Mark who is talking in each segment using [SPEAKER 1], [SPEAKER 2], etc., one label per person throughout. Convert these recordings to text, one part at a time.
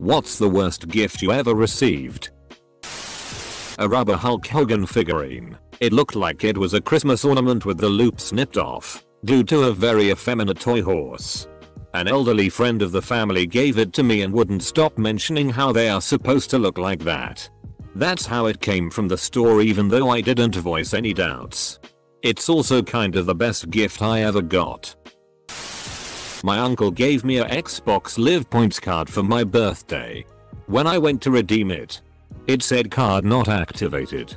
[SPEAKER 1] What's the worst gift you ever received? A rubber Hulk Hogan figurine. It looked like it was a Christmas ornament with the loop snipped off, glued to a very effeminate toy horse. An elderly friend of the family gave it to me and wouldn't stop mentioning how they are supposed to look like that. That's how it came from the store even though I didn't voice any doubts. It's also kind of the best gift I ever got. My uncle gave me a Xbox Live Points card for my birthday. When I went to redeem it, it said card not activated.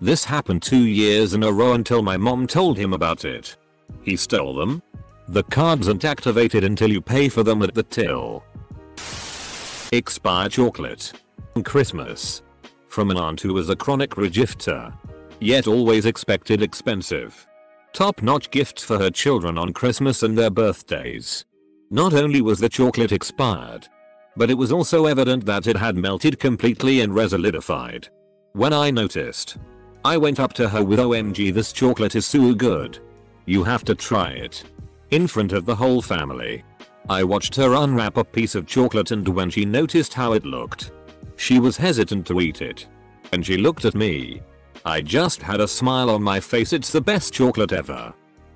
[SPEAKER 1] This happened two years in a row until my mom told him about it. He stole them? The cards aren't activated until you pay for them at the till. Expired chocolate. Christmas. From an aunt who was a chronic regifter. Yet always expected expensive. Top notch gifts for her children on Christmas and their birthdays. Not only was the chocolate expired, but it was also evident that it had melted completely and resolidified. When I noticed, I went up to her with OMG this chocolate is so good. You have to try it. In front of the whole family. I watched her unwrap a piece of chocolate and when she noticed how it looked, she was hesitant to eat it. And she looked at me. I just had a smile on my face it's the best chocolate ever.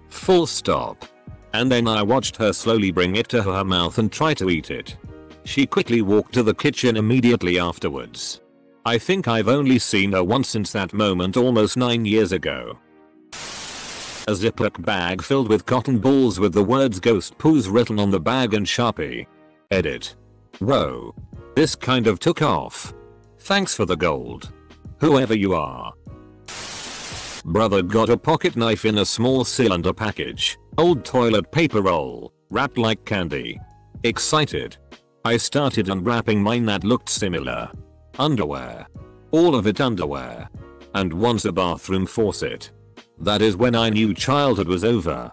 [SPEAKER 1] Full stop. And then I watched her slowly bring it to her mouth and try to eat it. She quickly walked to the kitchen immediately afterwards. I think I've only seen her once since that moment almost 9 years ago. A Ziploc bag filled with cotton balls with the words ghost poos written on the bag and sharpie. Edit. Whoa. This kind of took off. Thanks for the gold. Whoever you are. Brother got a pocket knife in a small cylinder package. Old toilet paper roll. Wrapped like candy. Excited. I started unwrapping mine that looked similar. Underwear. All of it underwear. And once a bathroom faucet. That is when I knew childhood was over.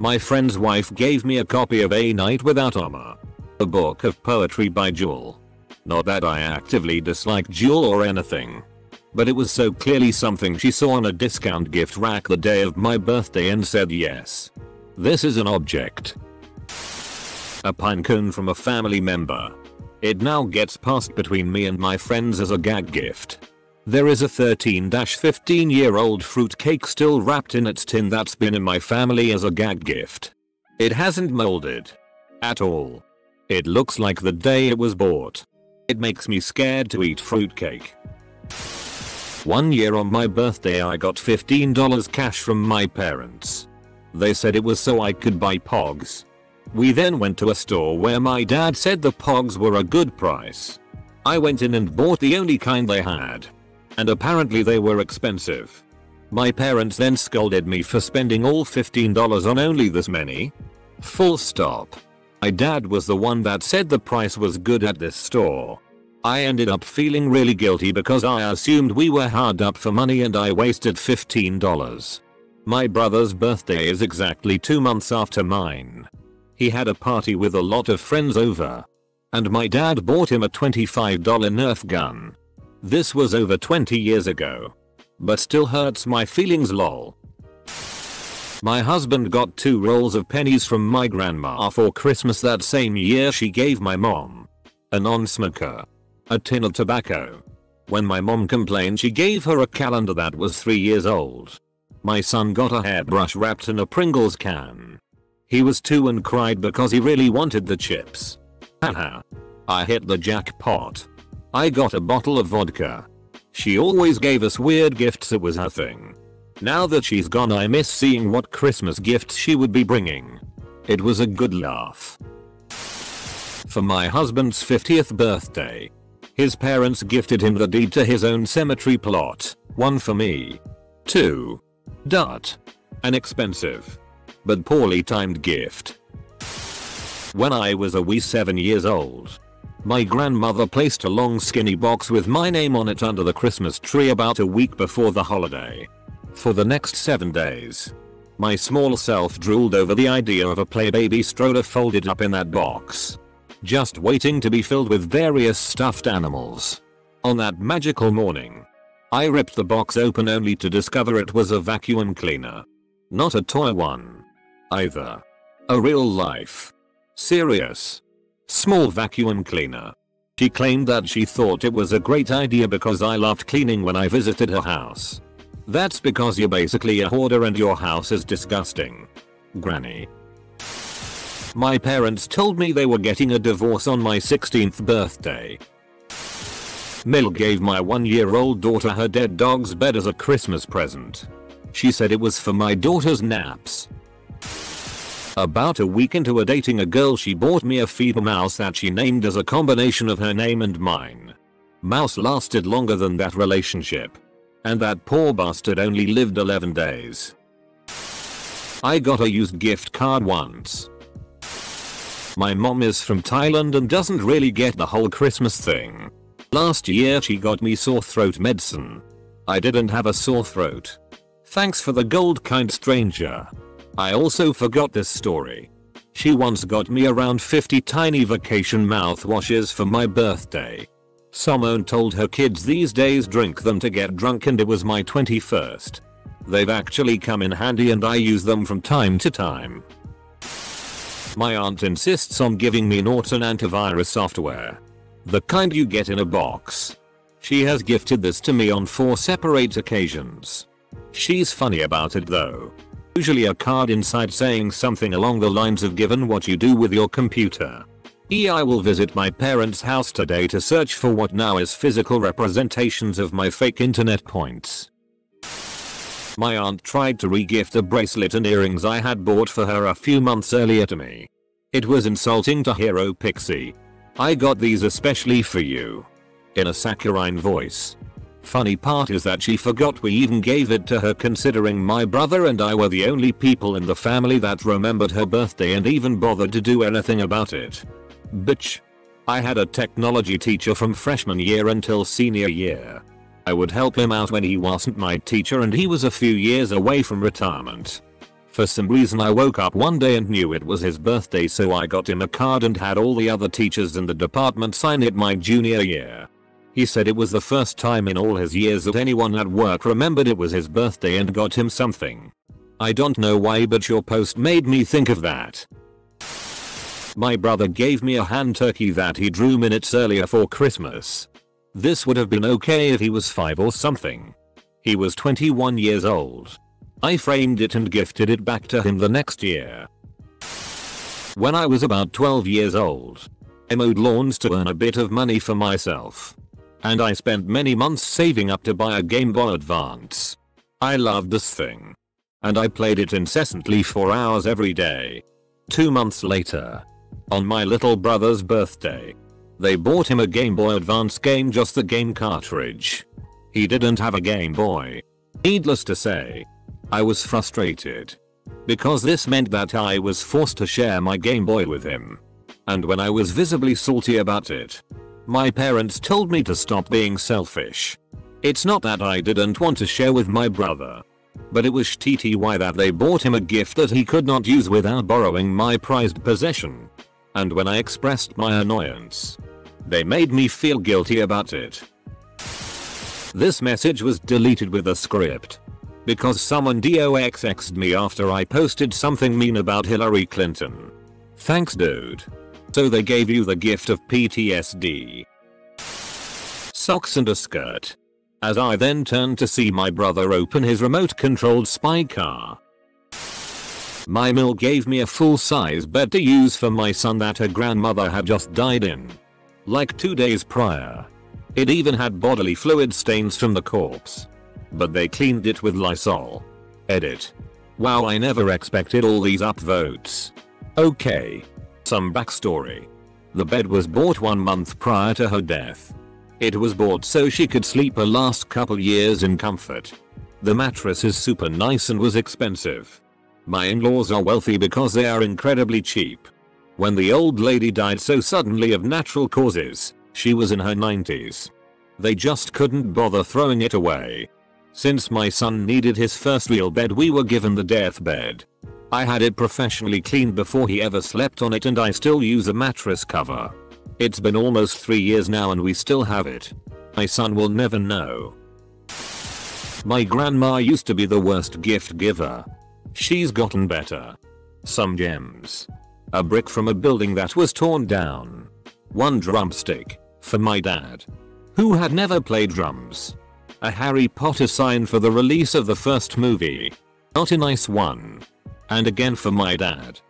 [SPEAKER 1] My friend's wife gave me a copy of A Night Without Armor. A book of poetry by Jewel. Not that I actively dislike Jewel or anything. But it was so clearly something she saw on a discount gift rack the day of my birthday and said yes. This is an object. A pinecone from a family member. It now gets passed between me and my friends as a gag gift. There is a 13-15 year old fruitcake still wrapped in its tin that's been in my family as a gag gift. It hasn't molded. At all. It looks like the day it was bought. It makes me scared to eat fruitcake. One year on my birthday I got $15 cash from my parents. They said it was so I could buy pogs. We then went to a store where my dad said the pogs were a good price. I went in and bought the only kind they had and apparently they were expensive. My parents then scolded me for spending all $15 on only this many. Full stop. My dad was the one that said the price was good at this store. I ended up feeling really guilty because I assumed we were hard up for money and I wasted $15. My brother's birthday is exactly 2 months after mine. He had a party with a lot of friends over. And my dad bought him a $25 Nerf gun. This was over 20 years ago. But still hurts my feelings lol. My husband got two rolls of pennies from my grandma for Christmas that same year she gave my mom. A non-smoker. A tin of tobacco. When my mom complained she gave her a calendar that was 3 years old. My son got a hairbrush wrapped in a Pringles can. He was 2 and cried because he really wanted the chips. Haha. I hit the jackpot. I got a bottle of vodka. She always gave us weird gifts it was her thing. Now that she's gone I miss seeing what Christmas gifts she would be bringing. It was a good laugh. For my husband's 50th birthday. His parents gifted him the deed to his own cemetery plot. One for me. 2. Dot. An expensive. But poorly timed gift. When I was a wee 7 years old, my grandmother placed a long skinny box with my name on it under the Christmas tree about a week before the holiday. For the next 7 days. My small self drooled over the idea of a playbaby stroller folded up in that box. Just waiting to be filled with various stuffed animals. On that magical morning. I ripped the box open only to discover it was a vacuum cleaner. Not a toy one. Either. A real life. Serious small vacuum cleaner. She claimed that she thought it was a great idea because I loved cleaning when I visited her house. That's because you're basically a hoarder and your house is disgusting. Granny. My parents told me they were getting a divorce on my 16th birthday. Mill gave my one year old daughter her dead dog's bed as a Christmas present. She said it was for my daughter's naps. About a week into a dating a girl she bought me a feeder mouse that she named as a combination of her name and mine. Mouse lasted longer than that relationship. And that poor bastard only lived 11 days. I got a used gift card once. My mom is from Thailand and doesn't really get the whole Christmas thing. Last year she got me sore throat medicine. I didn't have a sore throat. Thanks for the gold kind stranger. I also forgot this story. She once got me around 50 tiny vacation mouthwashes for my birthday. Someone told her kids these days drink them to get drunk and it was my 21st. They've actually come in handy and I use them from time to time. My aunt insists on giving me Norton antivirus software. The kind you get in a box. She has gifted this to me on four separate occasions. She's funny about it though. Usually a card inside saying something along the lines of given what you do with your computer. E I will visit my parents house today to search for what now is physical representations of my fake internet points. My aunt tried to regift a bracelet and earrings I had bought for her a few months earlier to me. It was insulting to Hero oh, Pixie. I got these especially for you. In a saccharine voice. Funny part is that she forgot we even gave it to her considering my brother and I were the only people in the family that remembered her birthday and even bothered to do anything about it. Bitch. I had a technology teacher from freshman year until senior year. I would help him out when he wasn't my teacher and he was a few years away from retirement. For some reason I woke up one day and knew it was his birthday so I got him a card and had all the other teachers in the department sign it my junior year. He said it was the first time in all his years that anyone at work remembered it was his birthday and got him something. I don't know why but your post made me think of that. My brother gave me a hand turkey that he drew minutes earlier for Christmas. This would have been okay if he was 5 or something. He was 21 years old. I framed it and gifted it back to him the next year. When I was about 12 years old, I mowed lawns to earn a bit of money for myself and I spent many months saving up to buy a Game Boy Advance. I loved this thing. And I played it incessantly for hours every day. Two months later, on my little brother's birthday, they bought him a Game Boy Advance game just the game cartridge. He didn't have a Game Boy. Needless to say, I was frustrated. Because this meant that I was forced to share my Game Boy with him. And when I was visibly salty about it, my parents told me to stop being selfish. It's not that I didn't want to share with my brother. But it was TTY that they bought him a gift that he could not use without borrowing my prized possession. And when I expressed my annoyance, they made me feel guilty about it. This message was deleted with a script. Because someone doxx'd me after I posted something mean about Hillary Clinton. Thanks dude. So they gave you the gift of PTSD. Socks and a skirt. As I then turned to see my brother open his remote controlled spy car. My mill gave me a full size bed to use for my son that her grandmother had just died in. Like two days prior. It even had bodily fluid stains from the corpse. But they cleaned it with Lysol. Edit. Wow I never expected all these upvotes. Okay. Some backstory. The bed was bought one month prior to her death. It was bought so she could sleep her last couple years in comfort. The mattress is super nice and was expensive. My in-laws are wealthy because they are incredibly cheap. When the old lady died so suddenly of natural causes, she was in her 90s. They just couldn't bother throwing it away. Since my son needed his first real bed we were given the deathbed. I had it professionally cleaned before he ever slept on it and I still use a mattress cover. It's been almost 3 years now and we still have it. My son will never know. My grandma used to be the worst gift giver. She's gotten better. Some gems. A brick from a building that was torn down. One drumstick for my dad, who had never played drums. A Harry Potter sign for the release of the first movie. Not a nice one. And again for my dad,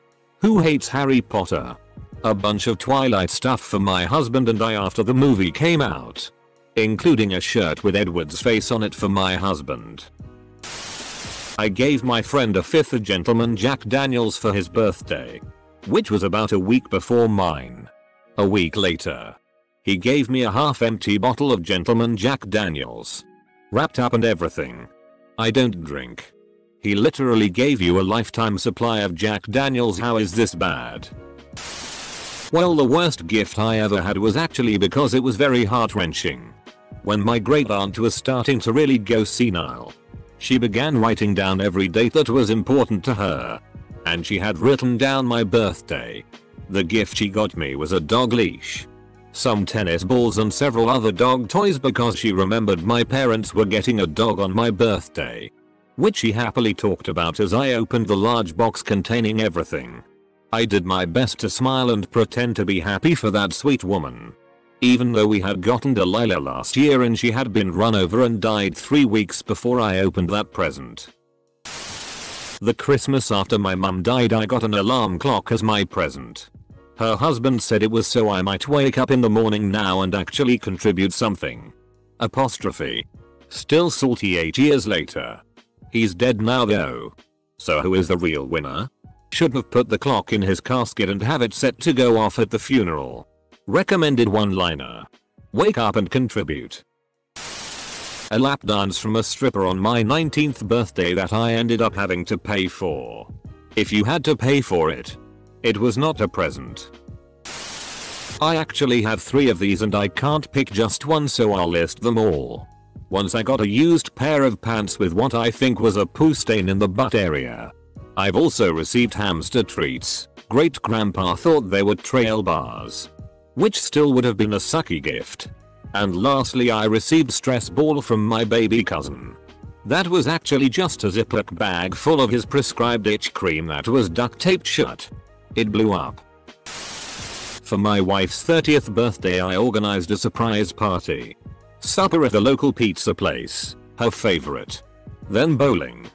[SPEAKER 1] who hates Harry Potter. A bunch of Twilight stuff for my husband and I after the movie came out. Including a shirt with Edward's face on it for my husband. I gave my friend a fifth gentleman Jack Daniels for his birthday. Which was about a week before mine. A week later. He gave me a half empty bottle of gentleman Jack Daniels. Wrapped up and everything. I don't drink. He literally gave you a lifetime supply of Jack Daniels how is this bad? Well the worst gift I ever had was actually because it was very heart wrenching. When my great aunt was starting to really go senile. She began writing down every date that was important to her. And she had written down my birthday. The gift she got me was a dog leash. Some tennis balls and several other dog toys because she remembered my parents were getting a dog on my birthday. Which she happily talked about as I opened the large box containing everything. I did my best to smile and pretend to be happy for that sweet woman. Even though we had gotten Delilah last year and she had been run over and died 3 weeks before I opened that present. The Christmas after my mum died I got an alarm clock as my present. Her husband said it was so I might wake up in the morning now and actually contribute something. Apostrophe. Still salty 8 years later. He's dead now though. So who is the real winner? Should have put the clock in his casket and have it set to go off at the funeral. Recommended one-liner. Wake up and contribute. A lap dance from a stripper on my 19th birthday that I ended up having to pay for. If you had to pay for it. It was not a present. I actually have three of these and I can't pick just one so I'll list them all. Once I got a used pair of pants with what I think was a poo stain in the butt area. I've also received hamster treats. Great grandpa thought they were trail bars. Which still would have been a sucky gift. And lastly I received stress ball from my baby cousin. That was actually just a Ziploc bag full of his prescribed itch cream that was duct taped shut. It blew up. For my wife's 30th birthday I organized a surprise party. Supper at the local pizza place, her favorite. Then bowling.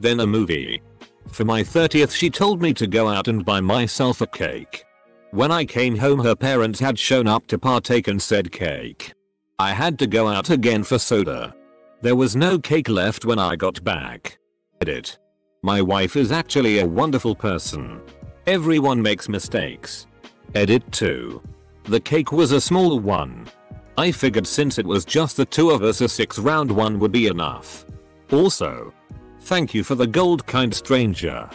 [SPEAKER 1] Then a movie. For my 30th she told me to go out and buy myself a cake. When I came home her parents had shown up to partake in said cake. I had to go out again for soda. There was no cake left when I got back. Edit. My wife is actually a wonderful person. Everyone makes mistakes. Edit 2. The cake was a small one. I figured since it was just the two of us a 6 round one would be enough. Also, Thank you for the gold kind stranger.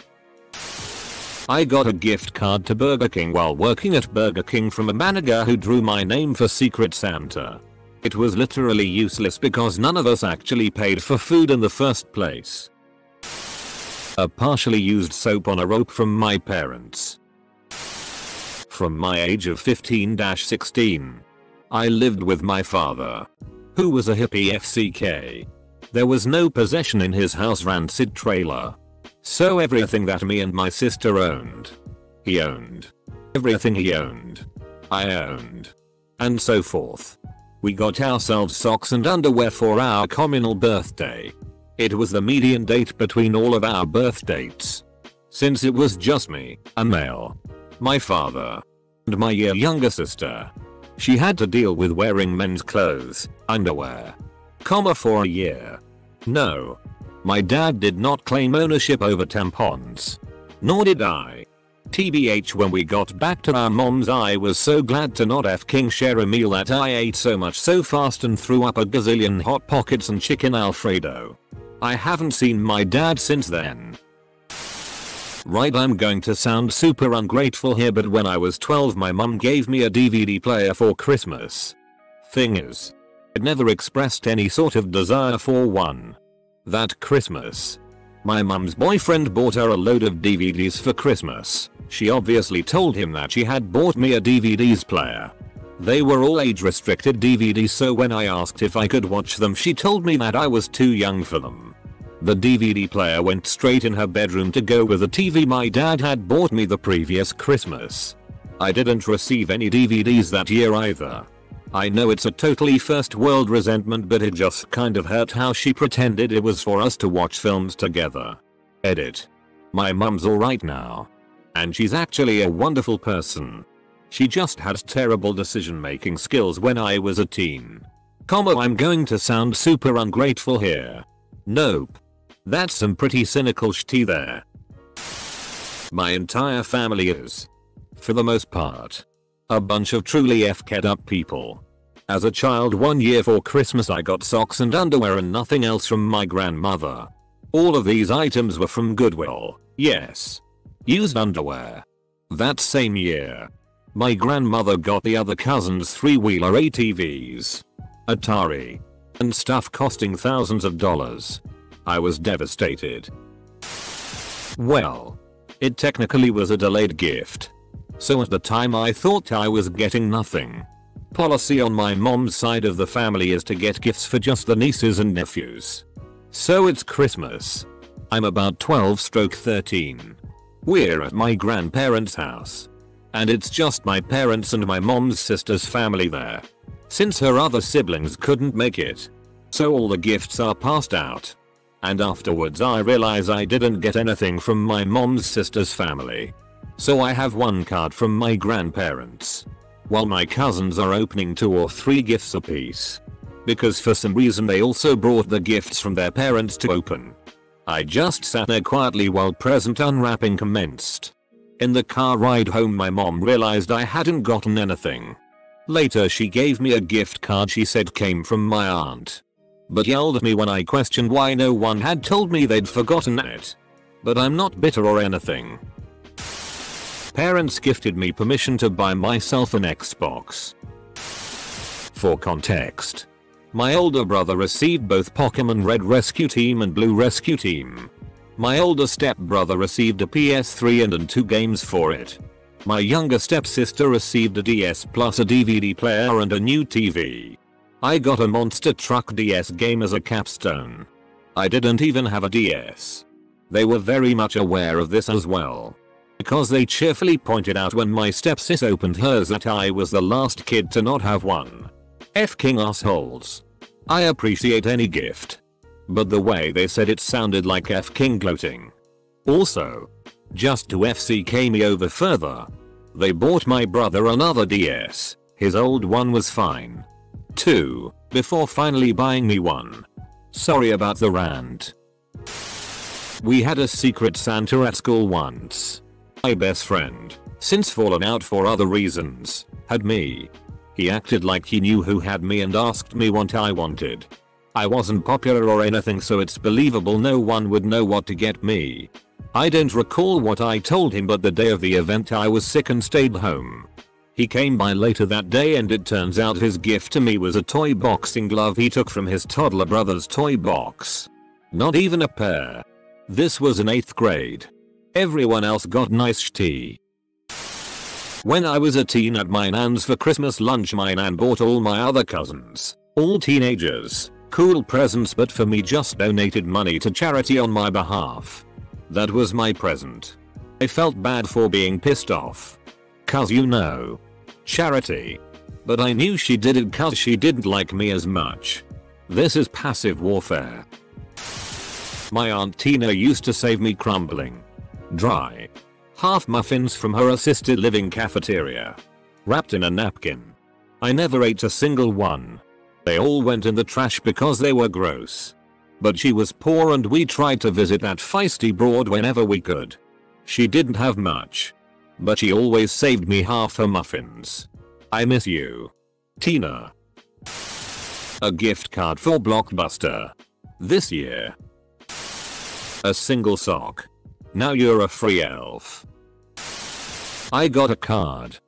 [SPEAKER 1] I got a gift card to Burger King while working at Burger King from a manager who drew my name for Secret Santa. It was literally useless because none of us actually paid for food in the first place. A partially used soap on a rope from my parents. From my age of 15-16. I lived with my father. Who was a hippie FCK. There was no possession in his house rancid trailer. So everything that me and my sister owned. He owned. Everything he owned. I owned. And so forth. We got ourselves socks and underwear for our communal birthday. It was the median date between all of our birth dates. Since it was just me, a male, my father, and my year younger sister. She had to deal with wearing men's clothes, underwear, comma for a year. No. My dad did not claim ownership over tampons. Nor did I. TBH when we got back to our moms I was so glad to not f king share a meal that I ate so much so fast and threw up a gazillion hot pockets and chicken alfredo. I haven't seen my dad since then. Right I'm going to sound super ungrateful here but when I was 12 my mum gave me a DVD player for Christmas. Thing is, I never expressed any sort of desire for one. That Christmas. My mum's boyfriend bought her a load of DVDs for Christmas. She obviously told him that she had bought me a DVDs player. They were all age restricted DVDs so when I asked if I could watch them she told me that I was too young for them. The DVD player went straight in her bedroom to go with the TV my dad had bought me the previous Christmas. I didn't receive any DVDs that year either. I know it's a totally first world resentment but it just kind of hurt how she pretended it was for us to watch films together. Edit. My mum's alright now. And she's actually a wonderful person. She just had terrible decision making skills when I was a teen. Comma I'm going to sound super ungrateful here. Nope. That's some pretty cynical shit there. My entire family is, for the most part, a bunch of truly FK'd up people. As a child one year for Christmas I got socks and underwear and nothing else from my grandmother. All of these items were from Goodwill, yes. Used underwear. That same year, my grandmother got the other cousins three-wheeler ATVs, Atari, and stuff costing thousands of dollars. I was devastated. Well, it technically was a delayed gift. So at the time I thought I was getting nothing. Policy on my mom's side of the family is to get gifts for just the nieces and nephews. So it's Christmas. I'm about 12 stroke 13. We're at my grandparents' house. And it's just my parents and my mom's sister's family there. Since her other siblings couldn't make it. So all the gifts are passed out and afterwards I realize I didn't get anything from my mom's sister's family. So I have one card from my grandparents. While my cousins are opening two or three gifts apiece. Because for some reason they also brought the gifts from their parents to open. I just sat there quietly while present unwrapping commenced. In the car ride home my mom realized I hadn't gotten anything. Later she gave me a gift card she said came from my aunt but yelled at me when I questioned why no one had told me they'd forgotten it. But I'm not bitter or anything. Parents gifted me permission to buy myself an Xbox. For context. My older brother received both Pokemon Red Rescue Team and Blue Rescue Team. My older stepbrother received a PS3 and, and two games for it. My younger stepsister received a DS plus a DVD player and a new TV. I got a monster truck DS game as a capstone. I didn't even have a DS. They were very much aware of this as well. Because they cheerfully pointed out when my stepsis opened hers that I was the last kid to not have one. F king assholes. I appreciate any gift. But the way they said it sounded like F king gloating. Also, just to FCK me over further. They bought my brother another DS. His old one was fine. 2, before finally buying me one. Sorry about the rant. We had a secret Santa at school once. My best friend, since fallen out for other reasons, had me. He acted like he knew who had me and asked me what I wanted. I wasn't popular or anything so it's believable no one would know what to get me. I don't recall what I told him but the day of the event I was sick and stayed home. He came by later that day and it turns out his gift to me was a toy boxing glove he took from his toddler brother's toy box. Not even a pair. This was in 8th grade. Everyone else got nice tea. When I was a teen at my nan's for Christmas lunch my nan bought all my other cousins, all teenagers, cool presents but for me just donated money to charity on my behalf. That was my present. I felt bad for being pissed off. Cause you know, charity. But I knew she did it cause she didn't like me as much. This is passive warfare. My aunt Tina used to save me crumbling. Dry. Half muffins from her assisted living cafeteria. Wrapped in a napkin. I never ate a single one. They all went in the trash because they were gross. But she was poor and we tried to visit that feisty broad whenever we could. She didn't have much. But she always saved me half her muffins. I miss you. Tina. A gift card for Blockbuster. This year. A single sock. Now you're a free elf. I got a card.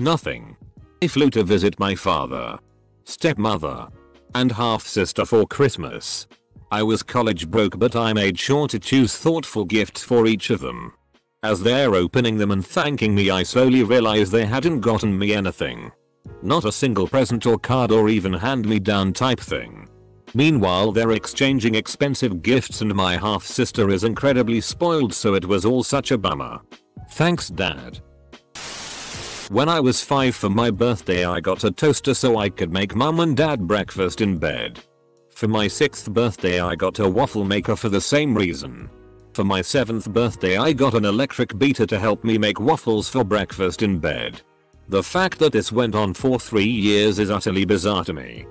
[SPEAKER 1] Nothing. I flew to visit my father, stepmother, and half sister for Christmas. I was college broke but I made sure to choose thoughtful gifts for each of them. As they're opening them and thanking me I slowly realize they hadn't gotten me anything. Not a single present or card or even hand me down type thing. Meanwhile they're exchanging expensive gifts and my half sister is incredibly spoiled so it was all such a bummer. Thanks dad. When I was 5 for my birthday I got a toaster so I could make mum and dad breakfast in bed. For my 6th birthday I got a waffle maker for the same reason. For my 7th birthday I got an electric beater to help me make waffles for breakfast in bed. The fact that this went on for 3 years is utterly bizarre to me.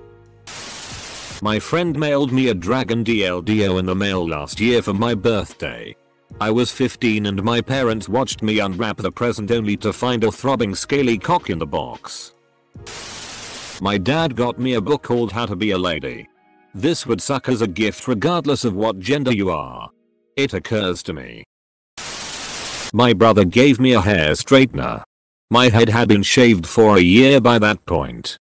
[SPEAKER 1] My friend mailed me a Dragon DLDO in the mail last year for my birthday. I was 15 and my parents watched me unwrap the present only to find a throbbing scaly cock in the box. My dad got me a book called How to Be a Lady. This would suck as a gift regardless of what gender you are. It occurs to me. My brother gave me a hair straightener. My head had been shaved for a year by that point.